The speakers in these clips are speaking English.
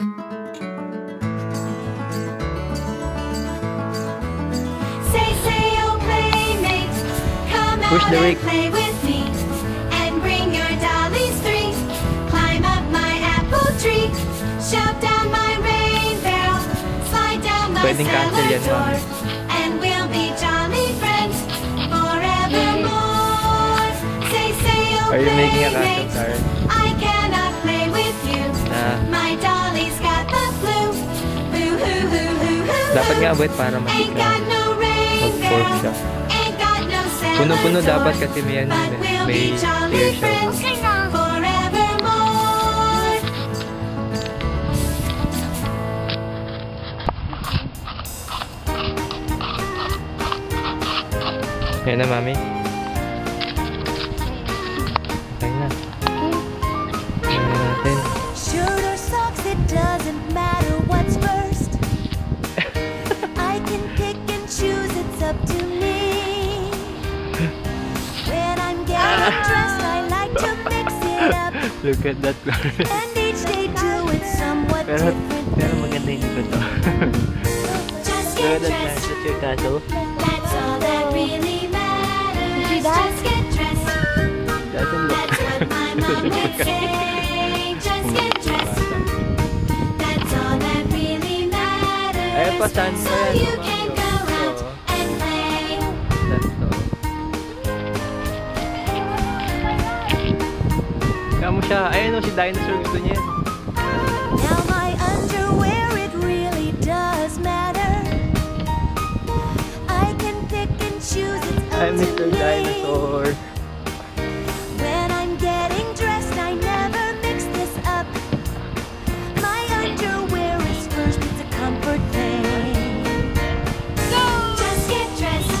Oh, Push out the and play with me, and bring your dollies three. Climb up my apple tree, shove down my rain barrel, slide down my Pwedeng cellar yan, door, and we'll be jolly friends forevermore. Say, say, oh Are you making a playmate, Dapat nga abot para matikla. Mag-form siya. Puno-puno dapat kasi may ano yun eh. May air siya. Ayan na, mami. Look at that, Clarence. Pero, pero maganda yung likod to. Just Look at that, Clarence. That's your castle. That's all that really matters. Just get dressed. Doesn't look. That's what my mom would say. Just get dressed. That's all that really matters. Ay, pa, saan pa yan? Siya. Ayun o, si Dinosaur gusto niya. Now my underwear, it really does matter. I can pick and choose, it's up to Mr. Dinosaur. When I'm getting dressed, I never mix this up. My underwear is first, it's a comfort thing. Just get dressed.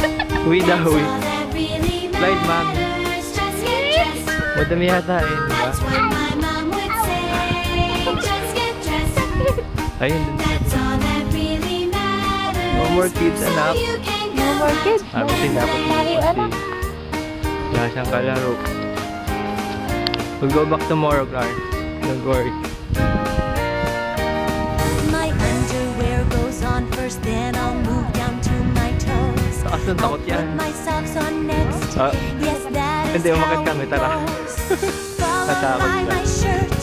That really Slide, ma'am. Madami yata eh, di ba? Ayun, dun siya. No more kids, anak. No more kids. Sabi din dapat mo kasi. Wala siyang kalaro. We'll go back tomorrow, Clark. Don't worry. My underwear goes on first, then I'll move down to my toes. Takas ng takot yan. Ah, hindi, umakit kami. Tara. Goes. Followed Natakot by ka.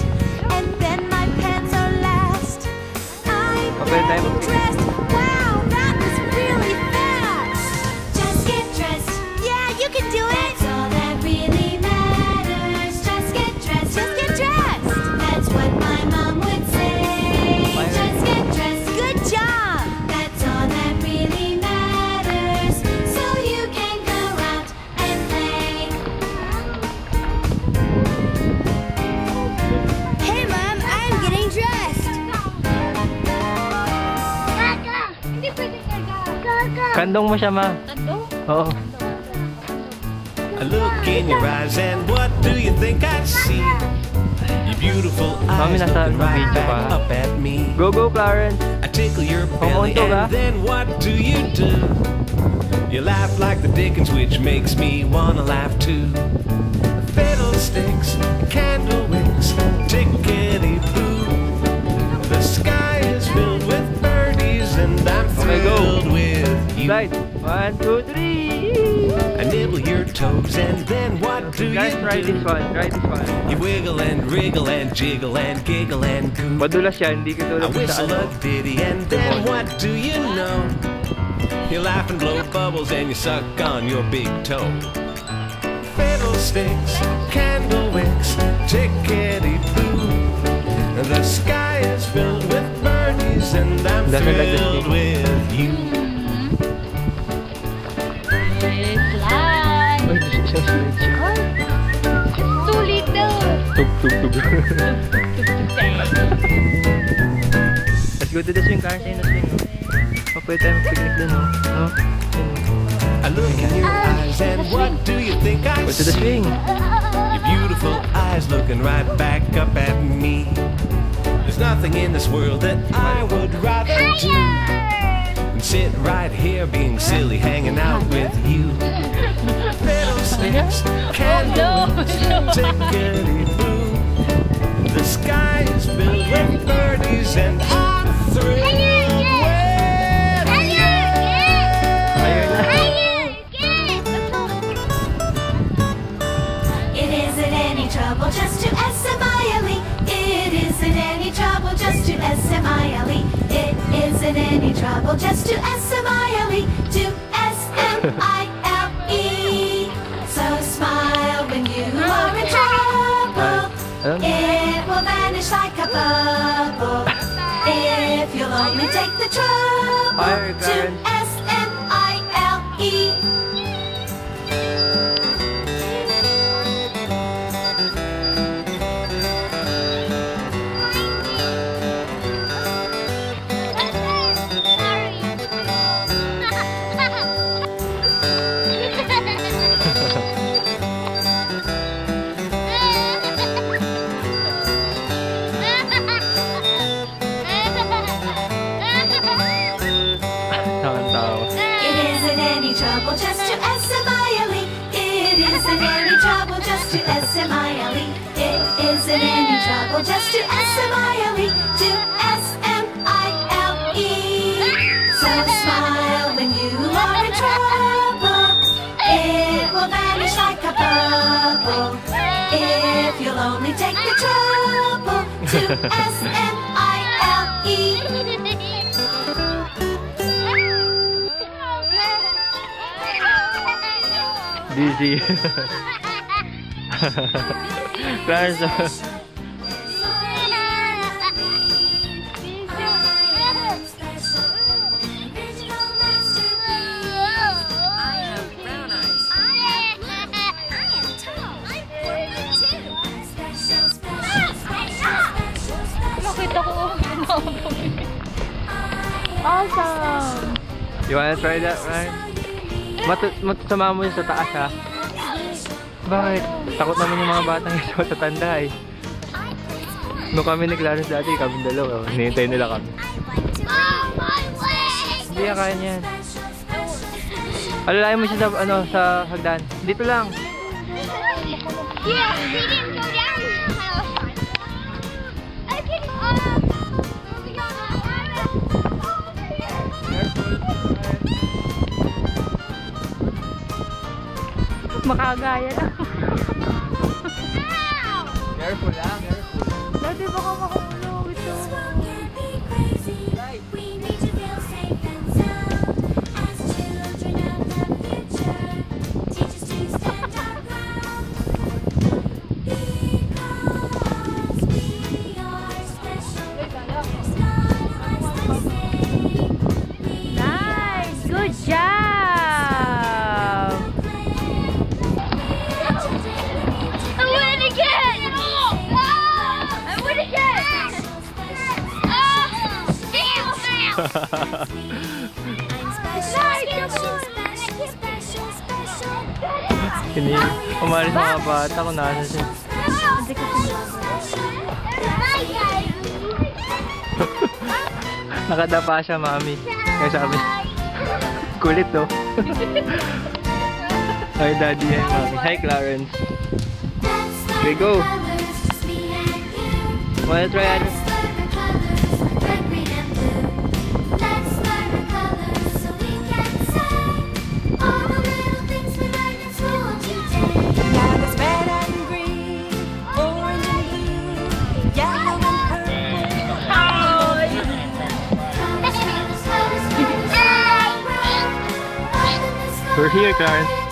Gaga! Kandong mo siya, ma. Tando? Oo. I look in your eyes and what do you think I see? Your beautiful Mami, eyes nasa looking right video back pa. up at me. Go, go, Clarence. I tickle your belly Pumunto ka? and then what do you do? You laugh like the Dickens which makes me wanna laugh too. Toes and then what do Guys, you try do? this one. Try this one. You wiggle and wriggle and jiggle and giggle and goo. Madulas yan. Hindi ka I whistle a ditty and then what do you know? You laugh and blow bubbles and you suck on your big toe. Fiddlesticks, candle wicks, tickety boo. The sky is filled with birdies and I'm Doesn't like the thrilled with you. Let's go to the swing, Clarence. Ayun na swing. Oh, pwede tayo mag-picnic dun, oh. No? Oh. I look in your eyes and what do you think I Go to the swing. Your beautiful eyes looking right back up at me. There's nothing in this world that I would rather do than sit right here being silly, hanging out with you. Fiddlesticks, candles, tickety boo. The sky is filled with birds and I'm na. It isn't any trouble just to S-M-I-L-E. It isn't any trouble just to S-M-I-L-E. It isn't any trouble just to S-M-I-L-E. Take the trouble trouble just to S-M-I-L-E. It isn't any trouble just to S-M-I-L-E. It isn't any trouble just to S-M-I-L-E. To S-M-I-L-E. So smile when you are in trouble. It will vanish like a bubble. If you'll only take the trouble to S-M-I-L-E. Nakita ko. awesome. You wanna try that, Ryan? Matu matusama mo yun sa taas, ha? Bakit? Takot naman yung mga batang yun sa matatanda, eh. Nung kami ni Clarence dati, kami dalawa. Hinihintay nila kami. Hindi yan kaya niyan. Alalayan mo siya sa, ano, sa hagdan. Dito lang. Yeah, he didn't go down. I can, Makagaya lang. Careful lang, careful. Dati baka makulong Kini, umalis mga bata kung nasa siya. Nakadapa siya, mami. Kaya sabi, kulit to. Hi, daddy and mami. Hi, Clarence. Okay, go. Wanna try ano? We're here, Clarence.